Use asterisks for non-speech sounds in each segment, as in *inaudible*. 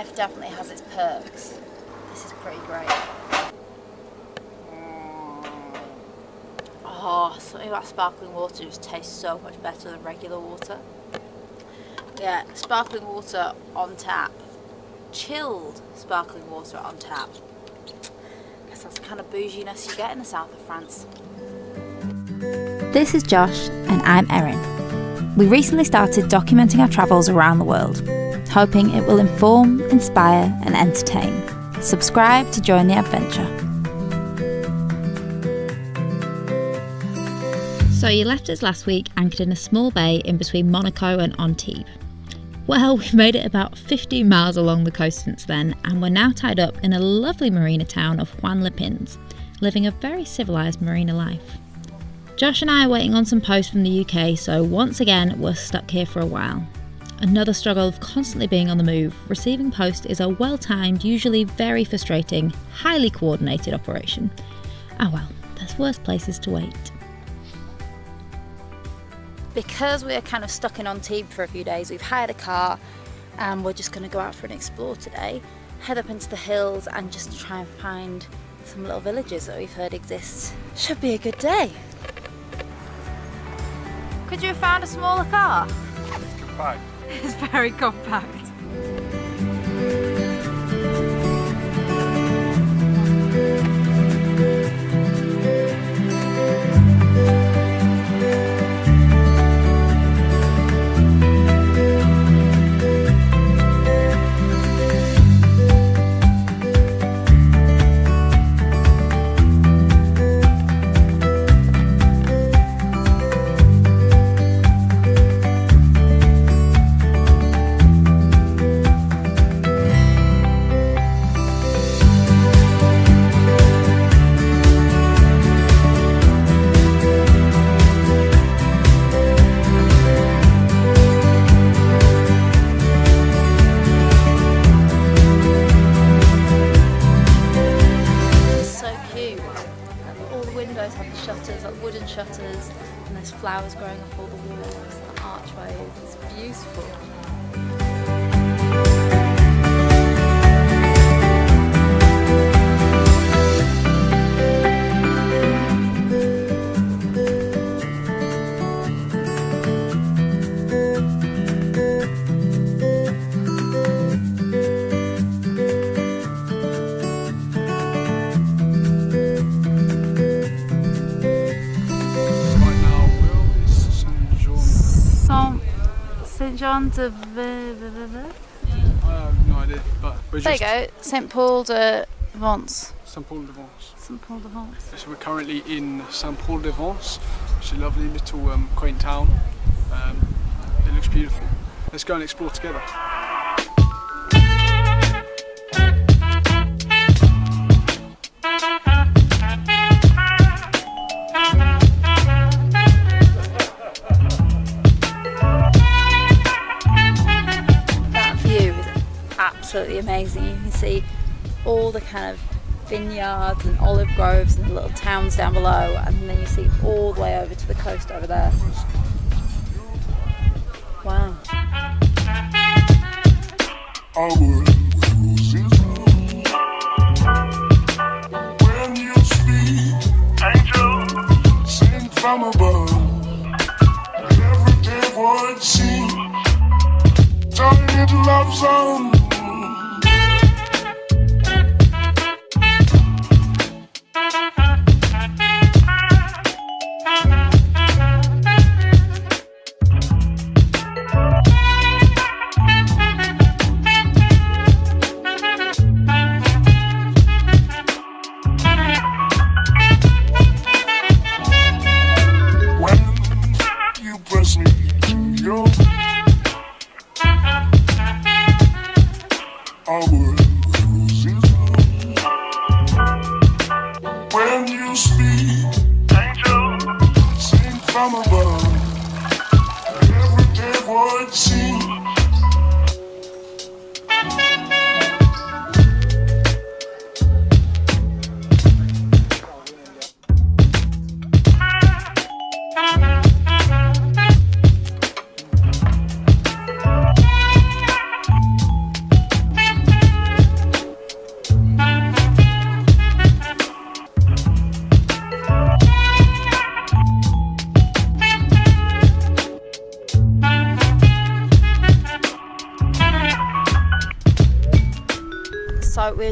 life definitely has its perks. This is pretty great. Oh, something about sparkling water just tastes so much better than regular water. Yeah, sparkling water on tap. Chilled sparkling water on tap. Guess that's the kind of bouginess you get in the south of France. This is Josh, and I'm Erin. We recently started documenting our travels around the world, hoping it will inform, inspire, and entertain. Subscribe to join the adventure. So, you left us last week anchored in a small bay in between Monaco and Antibes. Well, *laughs* we've made it about 15 miles along the coast since then, and we're now tied up in a lovely marina town of Juan-les-Pins, living a very civilised marina life. Josh and I are waiting on some posts from the UK, so once again, we're stuck here for a while. Another struggle of constantly being on the move, receiving post is a well timed, usually very frustrating, highly coordinated operation. Ah well, there's worse places to wait. Because we're kind of stuck in Antibes for a few days, we've hired a car and we're just going to go out for an explore today. Head up into the hills and just try and find some little villages that we've heard exist. Should be a good day. Could you have found a smaller car? It's compact. *laughs* It's very compact. It's Saint John V- I have no idea, but we're There you just go, Saint Paul de Vence. Saint Paul de Vence. Saint Paul de Vence. So we're currently in Saint Paul de Vence. It's a lovely little um, quaint town. Um, it looks beautiful. Let's go and explore together. Absolutely amazing. You can see all the kind of vineyards and olive groves and little towns down below, and then you see all the way over to the coast over there. Wow. Speak, angel, to your our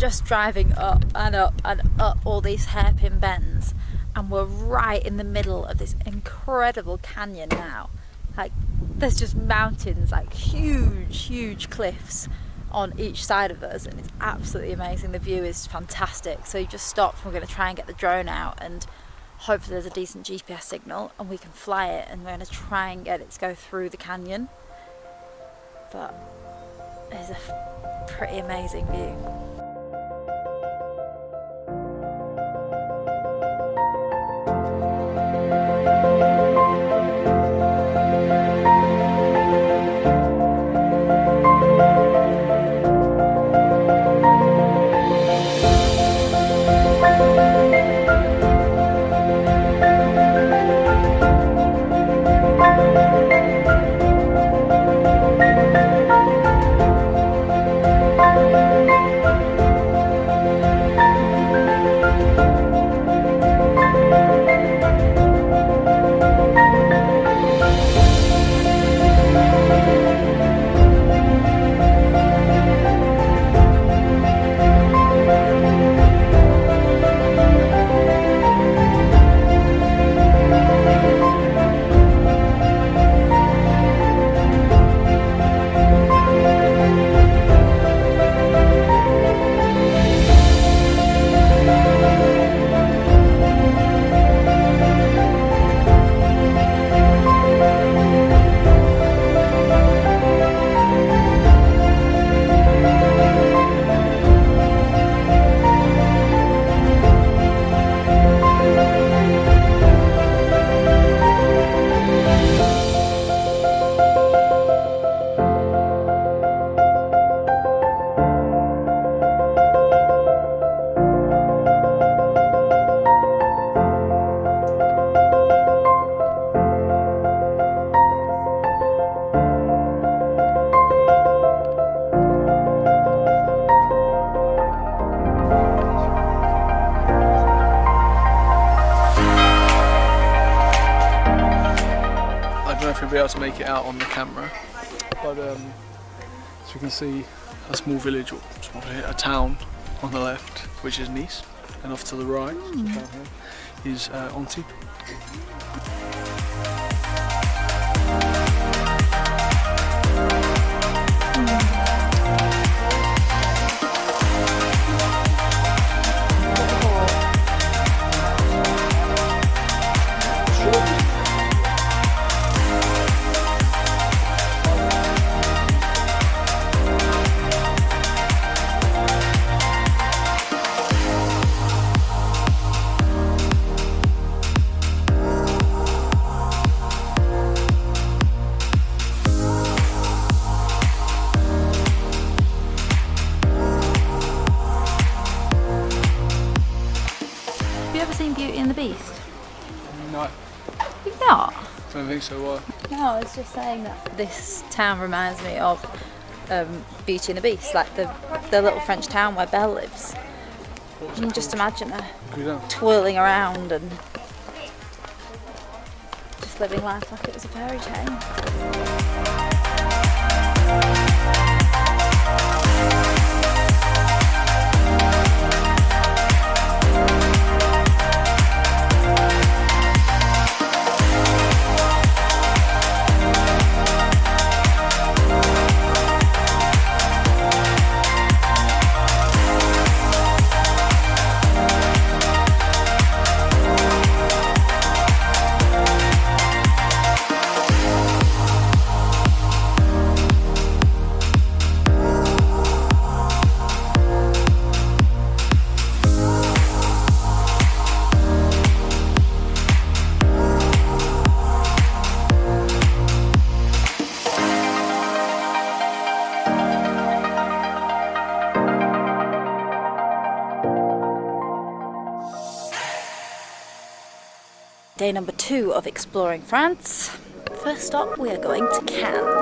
just driving up and up and up all these hairpin bends, and we're right in the middle of this incredible canyon now. Like, there's just mountains, like huge, huge cliffs on each side of us, and it's absolutely amazing. The view is fantastic. So you just stopped. We're going to try and get the drone out and hopefully there's a decent GPS signal and we can fly it and we're going to try and get it to go through the canyon. But it's a pretty amazing view. Don't know if you'll be able to make it out on the camera, but um, as you can see, a small village, or small village, a town on the left, which is Nice, and off to the right here, is uh, Antibes. Think so. Why? No, I was just saying that this town reminds me of um, Beauty and the Beast, like the the little French town where Belle lives. You can just imagine her twirling around and just living life like it was a fairy tale. Two of exploring France. First stop, we are going to Cannes.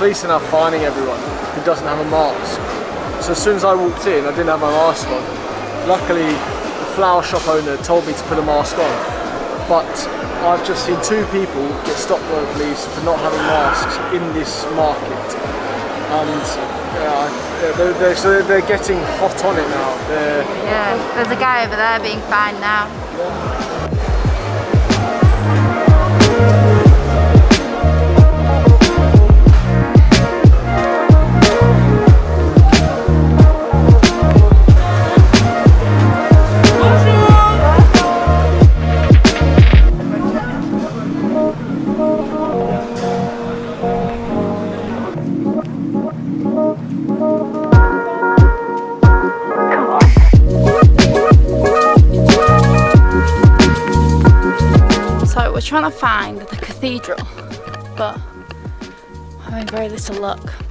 Police are now finding everyone who doesn't have a mask. So as soon as I walked in, I didn't have my mask on. Luckily, the flower shop owner told me to put a mask on. But I've just seen two people get stopped by the police for not having masks in this market. And yeah, they're, they're, so they're, getting hot on it now. They're, Yeah, there's a guy over there being fined now. So trying to find the cathedral, but having very little luck.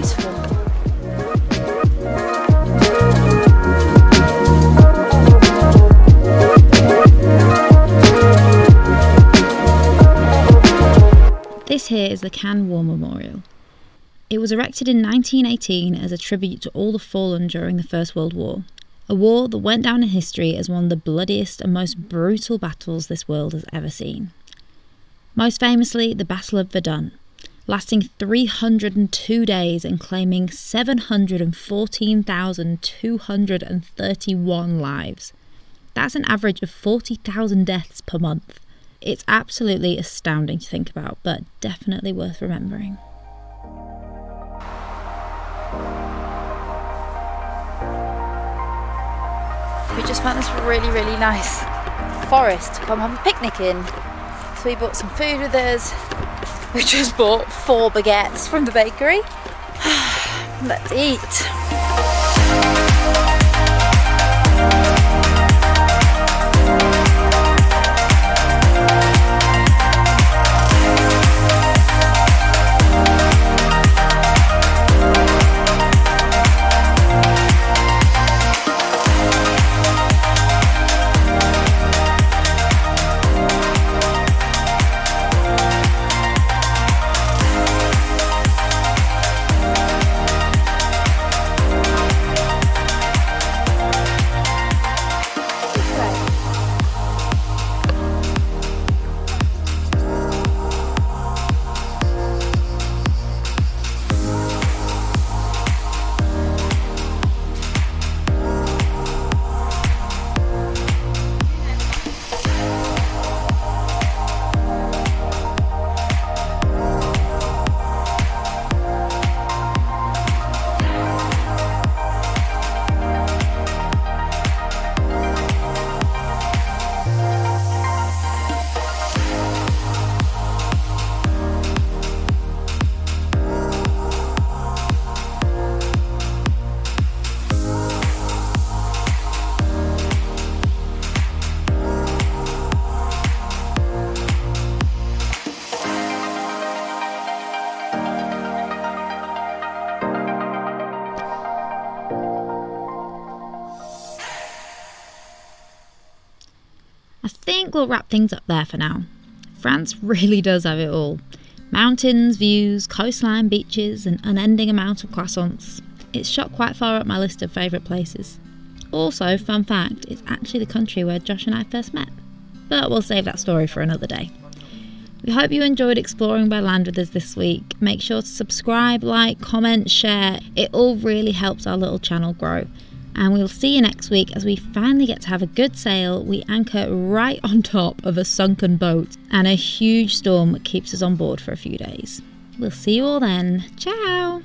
Beautiful. This here is the Cannes War Memorial. It was erected in 1918 as a tribute to all the fallen during the First World War, a war that went down in history as one of the bloodiest and most brutal battles this world has ever seen. Most famously, the Battle of Verdun, lasting 302 days and claiming 714,231 lives. That's an average of 40,000 deaths per month. It's absolutely astounding to think about, but definitely worth remembering. We just found this really, really nice forest to come have a picnic in. So we brought some food with us. We just bought four baguettes from the bakery. *sighs* Let's eat. Think we'll wrap things up there for now. France really does have it all mountains, views, coastline, beaches, an unending amount of croissants. It's shot quite far up my list of favourite places. Also, fun fact, it's actually the country where Josh and I first met. But we'll save that story for another day. We hope you enjoyed exploring by land with us this week. Make sure to subscribe, like, comment, share. It all really helps our little channel grow. And we'll see you next week as we finally get to have a good sail. We anchor right on top of a sunken boat, and a huge storm keeps us on board for a few days. We'll see you all then. Ciao!